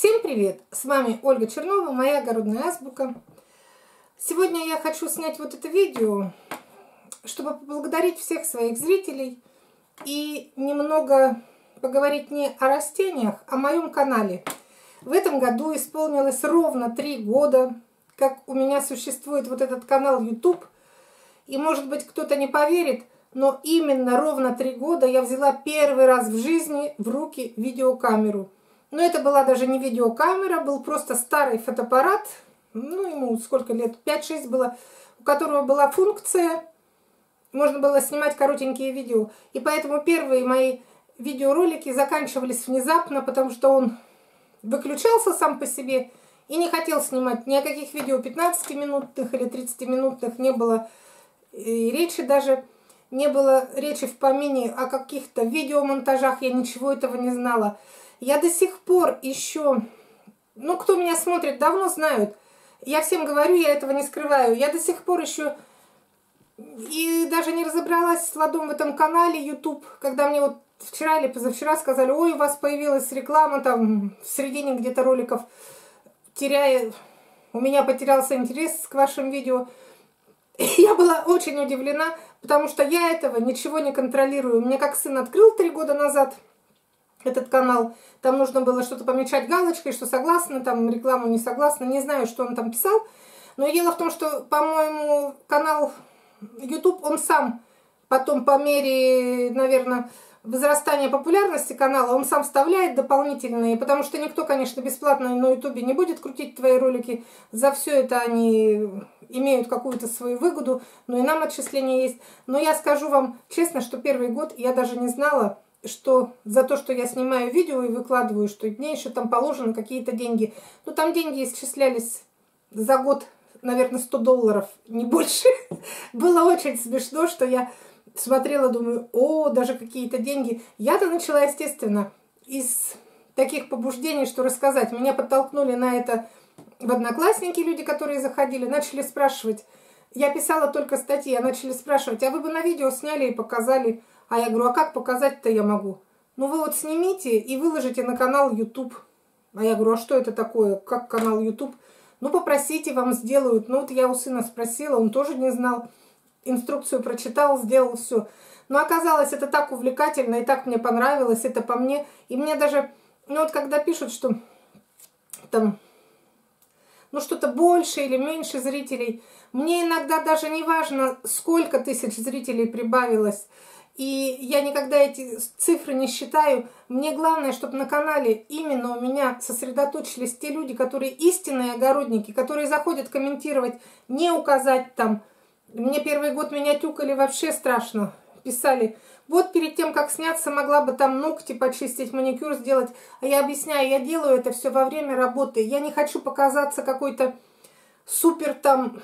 Всем привет! С вами Ольга Чернова, моя огородная азбука. Сегодня я хочу снять вот это видео, чтобы поблагодарить всех своих зрителей и немного поговорить не о растениях, а о моем канале. В этом году исполнилось ровно три года, как у меня существует вот этот канал YouTube. И может быть кто-то не поверит, но именно ровно три года я взяла первый раз в жизни в руки видеокамеру. Но это была даже не видеокамера, был просто старый фотоаппарат, ну ему сколько лет, 5-6 было, у которого была функция, можно было снимать коротенькие видео. И поэтому первые мои видеоролики заканчивались внезапно, потому что он выключался сам по себе и не хотел снимать. Ни о каких видео 15-минутных или 30-минутных, не было и речи даже не было речи в помине о каких-то видеомонтажах, я ничего этого не знала. Я до сих пор еще, ну, кто меня смотрит, давно знают, я всем говорю, я этого не скрываю, я до сих пор еще и даже не разобралась с ладом в этом канале YouTube, когда мне вот вчера или позавчера сказали, ой, у вас появилась реклама там в середине где-то роликов, теряя, у меня потерялся интерес к вашим видео. Я была очень удивлена, потому что я этого ничего не контролирую. Мне как сын открыл три года назад этот канал, там нужно было что-то помечать галочкой, что согласна, там рекламу не согласна, не знаю, что он там писал. Но дело в том, что, по-моему, канал YouTube, он сам потом по мере, наверное, возрастания популярности канала, он сам вставляет дополнительные, потому что никто, конечно, бесплатно на ютубе не будет крутить твои ролики. За все это они имеют какую-то свою выгоду, но и нам отчисления есть. Но я скажу вам честно, что первый год я даже не знала, что за то, что я снимаю видео и выкладываю, что мне еще там положены какие-то деньги. Ну, там деньги исчислялись за год, наверное, 100 долларов, не больше. Было очень смешно, что я смотрела, думаю, о, даже какие-то деньги. Я-то начала, естественно, из таких побуждений, что рассказать. Меня подтолкнули на это в Одноклассники люди, которые заходили, начали спрашивать. Я писала только статьи, а начали спрашивать, а вы бы на видео сняли и показали. А я говорю, а как показать-то я могу? Ну вы вот снимите и выложите на канал YouTube. А я говорю, а что это такое? Как канал YouTube? Ну попросите, вам сделают. Ну вот я у сына спросила, он тоже не знал. Инструкцию прочитал, сделал все. Но оказалось, это так увлекательно и так мне понравилось, это по мне. И мне даже, ну вот когда пишут, что там ну что-то больше или меньше зрителей. Мне иногда даже не важно, сколько тысяч зрителей прибавилось. И я никогда эти цифры не считаю. Мне главное, чтобы на канале именно у меня сосредоточились те люди, которые истинные огородники, которые заходят комментировать, не указать там. Мне первый год меня тюкали вообще страшно. Писали, вот перед тем, как сняться, могла бы там ногти почистить, маникюр сделать. А я объясняю, я делаю это все во время работы. Я не хочу показаться какой-то супер там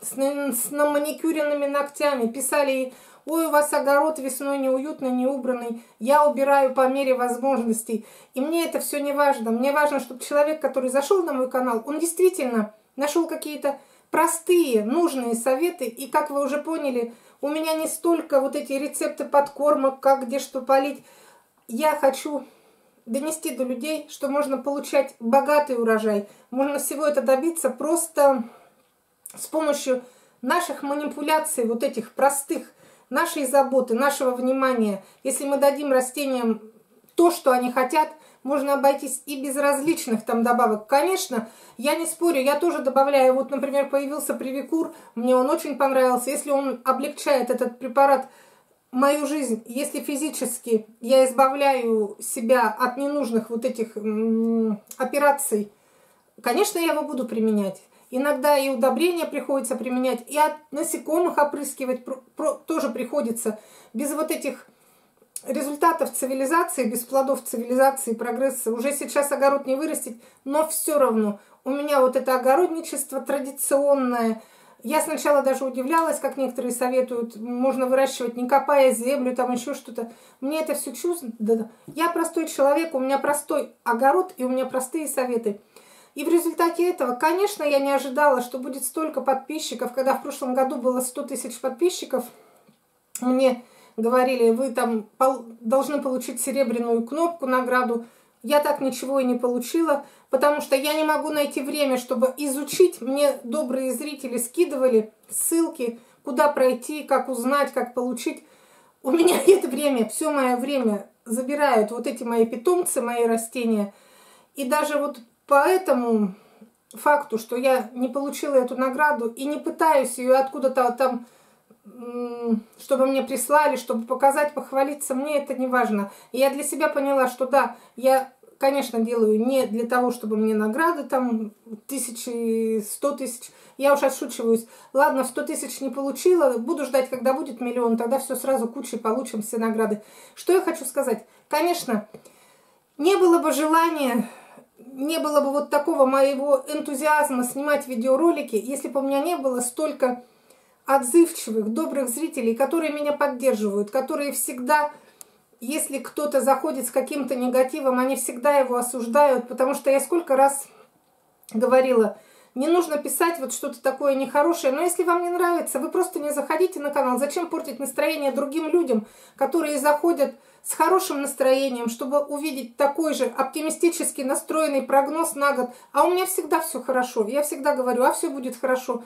с, с наманикюренными ногтями. Писали, ой, у вас огород весной неуютный, неубранный. Я убираю по мере возможностей. И мне это все не важно. Мне важно, чтобы человек, который зашел на мой канал, он действительно нашел какие-то простые, нужные советы. И как вы уже поняли, у меня не столько вот эти рецепты подкормок, как где что полить. Я хочу донести до людей, что можно получать богатый урожай. Можно всего это добиться просто с помощью наших манипуляций, вот этих простых, нашей заботы, нашего внимания. Если мы дадим растениям то, что они хотят – можно обойтись и без различных там добавок. Конечно, я не спорю, я тоже добавляю. Вот, например, появился привикур, мне он очень понравился. Если он облегчает этот препарат мою жизнь, если физически я избавляю себя от ненужных вот этих операций, конечно, я его буду применять. Иногда и удобрения приходится применять, и от насекомых опрыскивать тоже приходится. Без вот этих результатов цивилизации, без плодов цивилизации, прогресса уже сейчас огород не вырастить, но все равно у меня вот это огородничество традиционное. Я сначала даже удивлялась, как некоторые советуют, можно выращивать, не копая землю, там еще что-то. Мне это все чувствую. Да, я простой человек, у меня простой огород и у меня простые советы. И в результате этого, конечно, я не ожидала, что будет столько подписчиков. Когда в прошлом году было 100 тысяч подписчиков, мне говорили, вы там должны получить серебряную кнопку, награду. я так ничего и не получила, потому что я не могу найти время, чтобы изучить. Мне добрые зрители скидывали ссылки, куда пройти, как узнать, как получить. У меня нет времени, все мое время забирают вот эти мои питомцы, мои растения. И даже вот по этому факту, что я не получила эту награду и не пытаюсь ее откуда-то там чтобы мне прислали, чтобы показать, похвалиться, мне это не важно. Я для себя поняла, что да, я, конечно, делаю не для того, чтобы мне награды там тысячи, сто тысяч. Я уж отшучиваюсь. Ладно, сто тысяч не получила, буду ждать, когда будет миллион, тогда все сразу кучей получим, все награды. Что я хочу сказать? Конечно, не было бы желания не было бы вот такого моего энтузиазма снимать видеоролики, если бы у меня не было столько отзывчивых, добрых зрителей, которые меня поддерживают, которые всегда, если кто-то заходит с каким-то негативом, они всегда его осуждают, потому что я сколько раз говорила, не нужно писать вот что-то такое нехорошее, но если вам не нравится, вы просто не заходите на канал. Зачем портить настроение другим людям, которые заходят с хорошим настроением, чтобы увидеть такой же оптимистически настроенный прогноз на год. А у меня всегда все хорошо. Я всегда говорю, а все будет хорошо.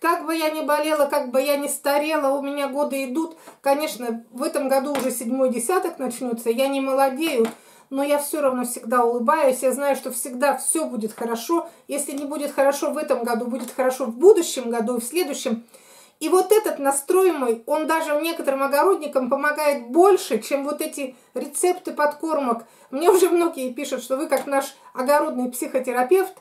Как бы я ни болела, как бы я ни старела, у меня годы идут. Конечно, в этом году уже седьмой десяток начнется, я не молодею, но я все равно всегда улыбаюсь. Я знаю, что всегда все будет хорошо. Если не будет хорошо в этом году, будет хорошо в будущем году и в следующем. И вот этот настрой мой, он даже некоторым огородникам помогает больше, чем вот эти рецепты подкормок. Мне уже многие пишут, что вы как наш огородный психотерапевт,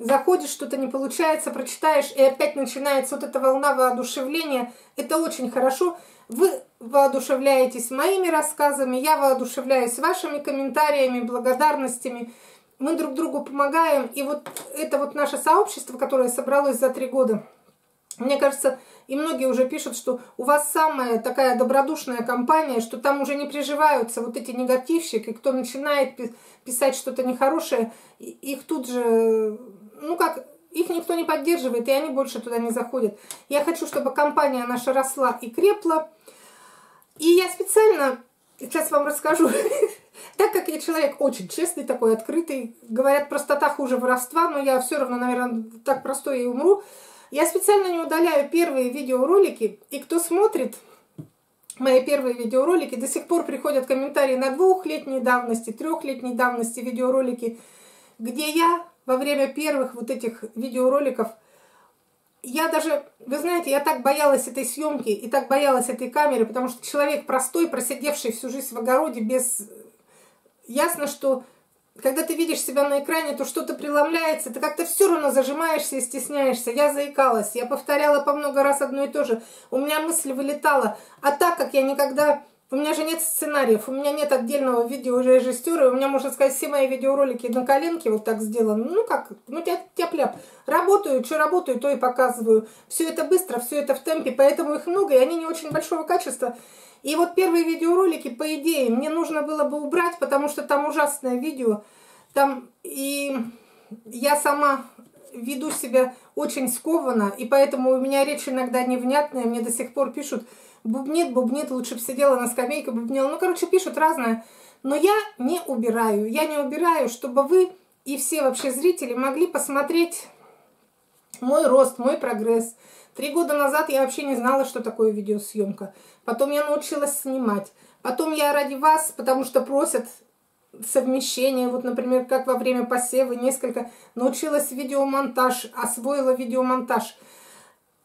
заходишь, что-то не получается, прочитаешь, и опять начинается вот эта волна воодушевления. Это очень хорошо. Вы воодушевляетесь моими рассказами, я воодушевляюсь вашими комментариями, благодарностями. Мы друг другу помогаем. И вот это вот наше сообщество, которое собралось за три года. Мне кажется, и многие уже пишут, что у вас самая такая добродушная компания, что там уже не приживаются вот эти негативщики, кто начинает писать что-то нехорошее, их тут же ну как, их никто не поддерживает, и они больше туда не заходят. Я хочу, чтобы компания наша росла и крепла. И я специально, сейчас вам расскажу, так как я человек очень честный, такой открытый, говорят, простота хуже воровства, но я все равно, наверное, так простой и умру. Я специально не удаляю первые видеоролики, и кто смотрит мои первые видеоролики, до сих пор приходят комментарии на двухлетней давности, трехлетней давности видеоролики, где я во время первых вот этих видеороликов, я даже, вы знаете, я так боялась этой съемки и так боялась этой камеры, потому что человек простой, просидевший всю жизнь в огороде, без... Ясно, что когда ты видишь себя на экране, то что-то преломляется, ты как-то все равно зажимаешься и стесняешься. Я заикалась, я повторяла по много раз одно и то же. У меня мысль вылетала. А так как я никогда у меня же нет сценариев, у меня нет отдельного видеорежиссера, у меня, можно сказать, все мои видеоролики на коленке вот так сделаны. Ну как, ну тяп-ляп. Работаю, что работаю, то и показываю. Все это быстро, все это в темпе, поэтому их много, и они не очень большого качества. И вот первые видеоролики, по идее, мне нужно было бы убрать, потому что там ужасное видео. Там и я сама веду себя очень скованно, и поэтому у меня речь иногда невнятная, мне до сих пор пишут, бубнит, бубнит, лучше бы сидела на скамейке, бубнила. Ну, короче, пишут разное. Но я не убираю. Я не убираю, чтобы вы и все вообще зрители могли посмотреть мой рост, мой прогресс. Три года назад я вообще не знала, что такое видеосъемка. Потом я научилась снимать. Потом я ради вас, потому что просят совмещение, вот, например, как во время посева, несколько, научилась видеомонтаж, освоила видеомонтаж –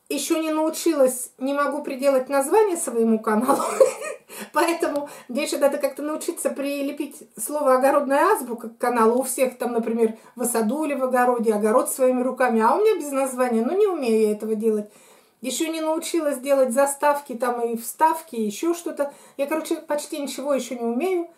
еще не научилась, не могу приделать название своему каналу, поэтому мне еще надо как-то научиться прилепить слово «огородная азбука» к каналу. У всех там, например, в саду или в огороде, огород своими руками, а у меня без названия, ну не умею я этого делать. Еще не научилась делать заставки там и вставки, еще что-то. Я, короче, почти ничего еще не умею.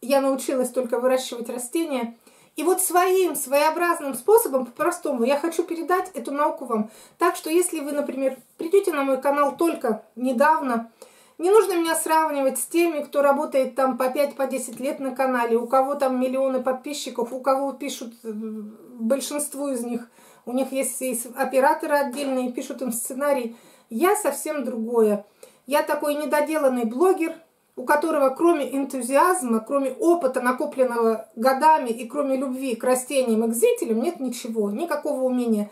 Я научилась только выращивать растения – и вот своим своеобразным способом, по-простому, я хочу передать эту науку вам. Так что если вы, например, придете на мой канал только недавно, не нужно меня сравнивать с теми, кто работает там по 5-10 по лет на канале, у кого там миллионы подписчиков, у кого пишут, э, большинству из них, у них есть, есть операторы отдельные, пишут им сценарий. Я совсем другое. Я такой недоделанный блогер, у которого кроме энтузиазма, кроме опыта, накопленного годами и кроме любви к растениям и к зрителям, нет ничего, никакого умения.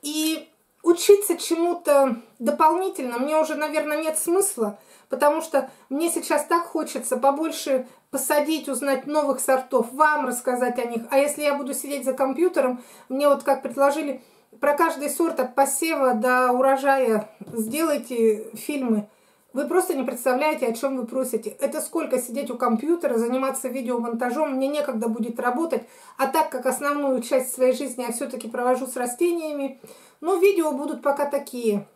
И учиться чему-то дополнительно мне уже, наверное, нет смысла, потому что мне сейчас так хочется побольше посадить, узнать новых сортов, вам рассказать о них. А если я буду сидеть за компьютером, мне вот как предложили, про каждый сорт от посева до урожая сделайте фильмы. Вы просто не представляете, о чем вы просите. Это сколько сидеть у компьютера, заниматься видеомонтажом, мне некогда будет работать. А так как основную часть своей жизни я все-таки провожу с растениями, но видео будут пока такие,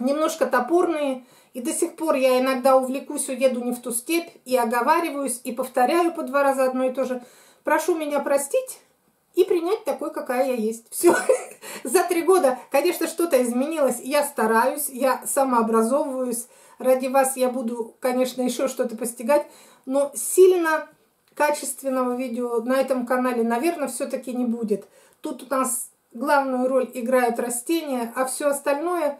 немножко топорные. И до сих пор я иногда увлекусь, уеду не в ту степь, и оговариваюсь, и повторяю по два раза одно и то же. Прошу меня простить и принять такой, какая я есть. Все. За три года, конечно, что-то изменилось. Я стараюсь, я самообразовываюсь, Ради вас я буду, конечно, еще что-то постигать, но сильно качественного видео на этом канале, наверное, все-таки не будет. Тут у нас главную роль играют растения, а все остальное,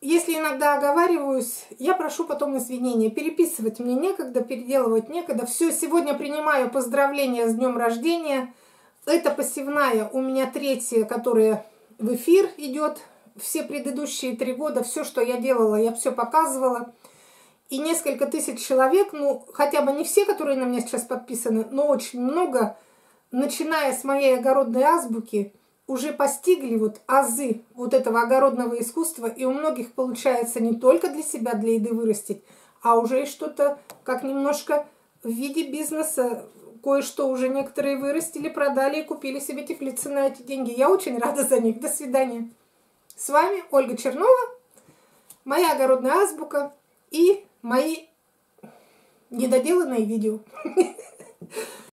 если иногда оговариваюсь, я прошу потом извинения. Переписывать мне некогда, переделывать некогда. Все, сегодня принимаю поздравления с днем рождения. Это посевная у меня третья, которая в эфир идет. Все предыдущие три года, все, что я делала, я все показывала. И несколько тысяч человек, ну, хотя бы не все, которые на меня сейчас подписаны, но очень много, начиная с моей огородной азбуки, уже постигли вот азы вот этого огородного искусства, и у многих получается не только для себя, для еды вырастить, а уже и что-то как немножко в виде бизнеса, кое-что уже некоторые вырастили, продали и купили себе теплицы на эти деньги. Я очень рада за них. До свидания. С вами Ольга Чернова, моя огородная азбука и мои недоделанные видео.